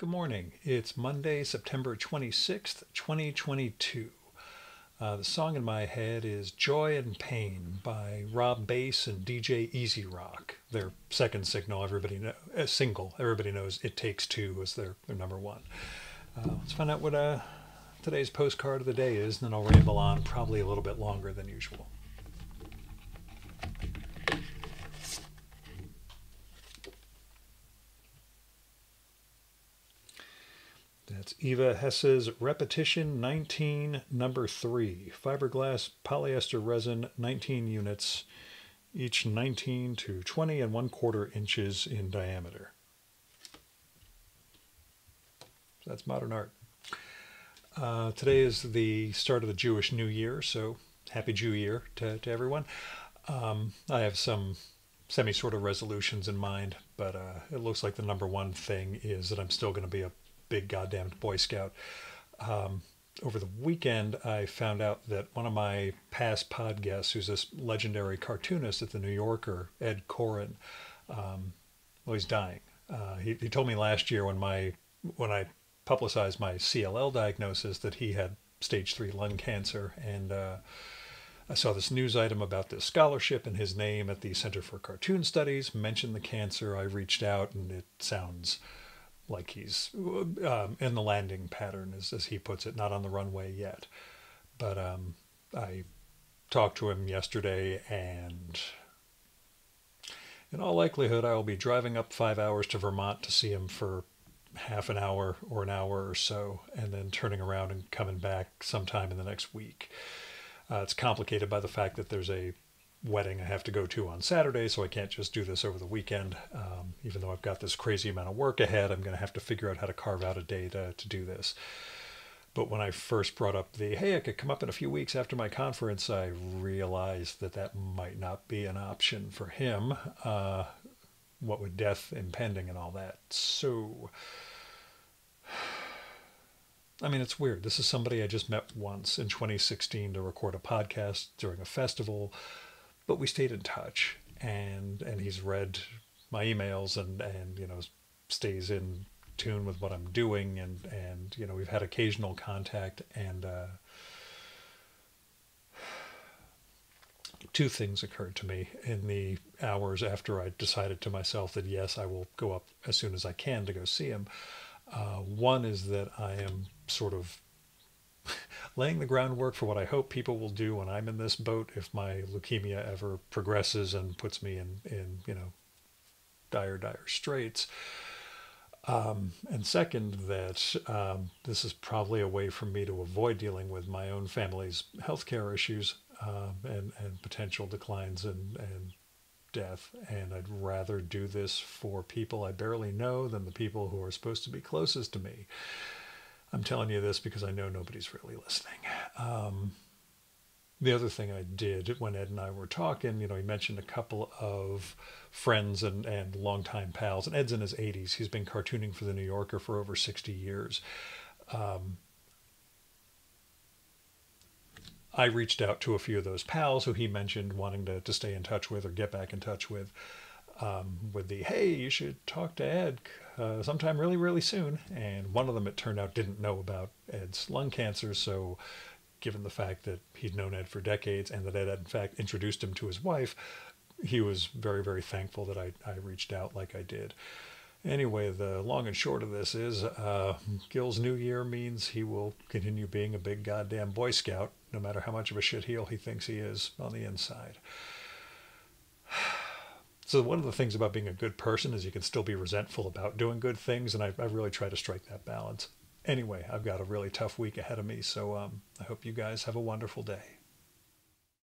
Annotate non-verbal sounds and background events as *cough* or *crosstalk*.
Good morning. It's Monday, September 26th, 2022. Uh, the song in my head is Joy and Pain by Rob Base and DJ E-Z Rock. Their second signal, everybody know, uh, single, everybody knows It Takes Two was their, their number one. Uh, let's find out what uh, today's postcard of the day is, and then I'll ramble on probably a little bit longer than usual. That's Eva Hesse's Repetition 19, number 3. Fiberglass polyester resin, 19 units, each 19 to 20 and 1 quarter inches in diameter. That's modern art. Uh, today is the start of the Jewish New Year, so happy Jew Year to, to everyone. Um, I have some semi sort of resolutions in mind, but uh, it looks like the number one thing is that I'm still going to be a big goddamn Boy Scout. Um, over the weekend, I found out that one of my past pod guests, who's this legendary cartoonist at the New Yorker, Ed Koren, um, well, he's dying. Uh, he, he told me last year when my when I publicized my CLL diagnosis that he had stage three lung cancer, and uh, I saw this news item about this scholarship and his name at the Center for Cartoon Studies mentioned the cancer. I reached out, and it sounds like he's um, in the landing pattern, as, as he puts it, not on the runway yet. But um, I talked to him yesterday, and in all likelihood, I will be driving up five hours to Vermont to see him for half an hour or an hour or so, and then turning around and coming back sometime in the next week. Uh, it's complicated by the fact that there's a wedding I have to go to on Saturday, so I can't just do this over the weekend. Um, even though I've got this crazy amount of work ahead, I'm going to have to figure out how to carve out a day to, to do this. But when I first brought up the, hey, I could come up in a few weeks after my conference, I realized that that might not be an option for him. Uh, what with death impending and all that. So, *sighs* I mean, it's weird. This is somebody I just met once in 2016 to record a podcast during a festival but we stayed in touch and and he's read my emails and and you know stays in tune with what I'm doing and and you know we've had occasional contact and uh, two things occurred to me in the hours after I decided to myself that yes I will go up as soon as I can to go see him. Uh, one is that I am sort of *laughs* laying the groundwork for what I hope people will do when I'm in this boat if my leukemia ever progresses and puts me in, in you know, dire, dire straits. Um, and second, that um, this is probably a way for me to avoid dealing with my own family's healthcare issues um, and, and potential declines and, and death. And I'd rather do this for people I barely know than the people who are supposed to be closest to me. I'm telling you this because I know nobody's really listening. Um, the other thing I did when Ed and I were talking, you know, he mentioned a couple of friends and, and longtime pals. And Ed's in his 80s. He's been cartooning for the New Yorker for over 60 years. Um, I reached out to a few of those pals who he mentioned wanting to, to stay in touch with or get back in touch with um, with the hey, you should talk to Ed uh, sometime really, really soon. And one of them, it turned out, didn't know about Ed's lung cancer. So, given the fact that he'd known Ed for decades and that Ed had, in fact, introduced him to his wife, he was very, very thankful that I, I reached out like I did. Anyway, the long and short of this is uh, Gil's new year means he will continue being a big goddamn Boy Scout, no matter how much of a shitheel he thinks he is on the inside. So one of the things about being a good person is you can still be resentful about doing good things, and I, I really try to strike that balance. Anyway, I've got a really tough week ahead of me, so um, I hope you guys have a wonderful day.